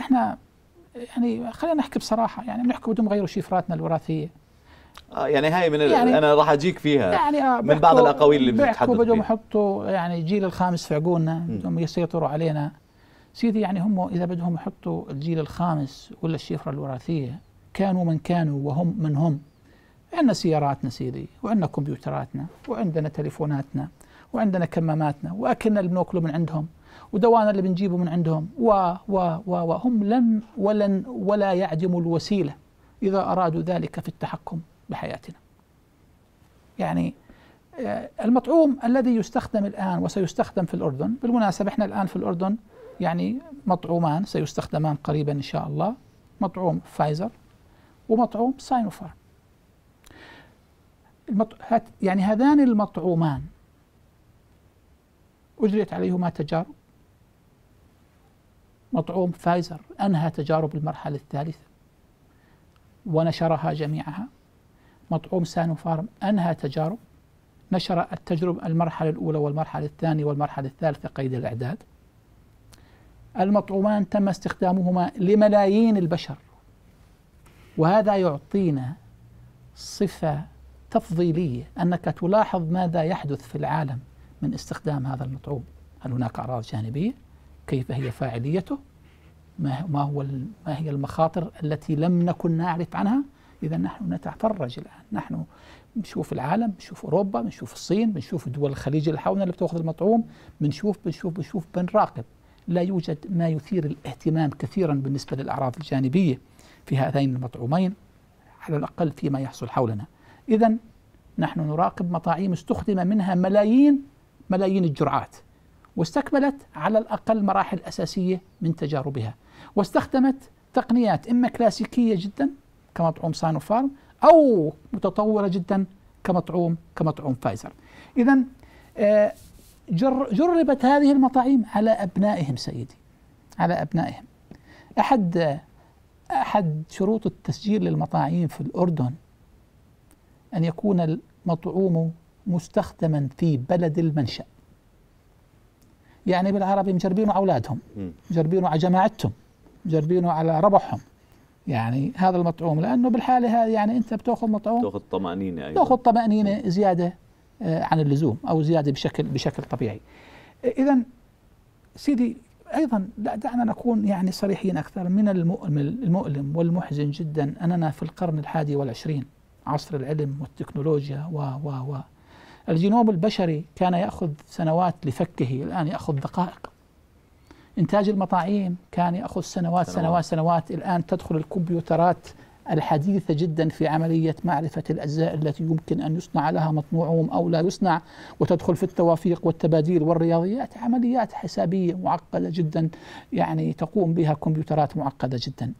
إحنا يعني خلينا نحكي بصراحة يعني بنحكي بدهم يغيروا شفراتنا الوراثية. آه يعني هاي من يعني أنا راح أجيك فيها يعني آه من بعض الأقاويل اللي بتحدث بدهم يحطوا يعني الجيل الخامس في عقولنا بدهم يسيطروا علينا. سيدي يعني هم إذا بدهم يحطوا الجيل الخامس ولا الشفره الوراثية كانوا من كانوا وهم من هم. عندنا سياراتنا سيدي وعندنا كمبيوتراتنا وعندنا تليفوناتنا وعندنا كماماتنا وأكلنا اللي بنأكله من عندهم. ودوانا اللي بنجيبه من عندهم و و و وهم لن ولن ولا يعدموا الوسيلة إذا أرادوا ذلك في التحكم بحياتنا. يعني آه، المطعوم الذي يستخدم الآن وسيستخدم في الأردن، بالمناسبة إحنا الآن في الأردن يعني مطعومان سيستخدمان قريبا إن شاء الله مطعوم فايزر ومطعوم ساينوفارم. يعني هذان المطعومان أجريت عليهما تجارب مطعوم فايزر أنهى تجارب المرحلة الثالثة ونشرها جميعها. مطعوم سانوفارم أنهى تجارب نشر التجربة المرحلة الأولى والمرحلة الثانية والمرحلة الثالثة قيد الإعداد. المطعومان تم استخدامهما لملايين البشر وهذا يعطينا صفة تفضيلية أنك تلاحظ ماذا يحدث في العالم من استخدام هذا المطعوم. هل هناك أعراض جانبية؟ كيف هي فاعليته ما ما هو ما هي المخاطر التي لم نكن نعرف عنها. إذا نحن نتفرج الآن. نحن بنشوف العالم بنشوف أوروبا بنشوف الصين بنشوف دول الخليج اللي حولنا اللي بتأخذ المطعوم بنشوف بنشوف بنشوف بنراقب لا يوجد ما يثير الاهتمام كثيرا بالنسبة للأعراض الجانبية في هذين المطعومين على الأقل فيما يحصل حولنا. اذا نحن نراقب مطاعيم استخدم منها ملايين ملايين الجرعات. واستكملت على الأقل مراحل أساسية من تجاربها. واستخدمت تقنيات إما كلاسيكية جدا كمطعوم سانو فارم أو متطورة جدا كمطعوم كمطعوم فايزر إذا آه، جربت هذه المطاعيم على أبنائهم سيدي. على أبنائهم. أحد أحد شروط التسجيل للمطاعيم في الأردن أن يكون المطعوم مستخدما في بلد المنشأ. يعني بالعربي مجربينه على أولادهم مجربينه على جماعتهم مجربينه على ربحهم. يعني هذا المطعوم لأنه بالحالة هذه يعني أنت بتأخذ مطعوم تأخذ طمأنينة أيضا. تأخذ طمأنينة زيادة آه، عن اللزوم أو زيادة بشكل بشكل طبيعي. اذا سيدي أيضا دعنا نكون يعني صريحين أكثر. من المؤلم والمحزن جدا أننا في القرن الحادي والعشرين عصر العلم والتكنولوجيا و و و الجينوم البشري كان يأخذ سنوات لفكه الآن يأخذ دقائق. إنتاج المطاعيم كان يأخذ سنوات سنوات. سنوات الآن تدخل الكمبيوترات الحديثة جدا في عملية معرفة الأجزاء التي يمكن أن يصنع لها مصنوعهم أو لا يصنع. وتدخل في التوافيق والتباديل والرياضيات عمليات حسابية معقدة جدا يعني تقوم بها كمبيوترات معقدة جدا.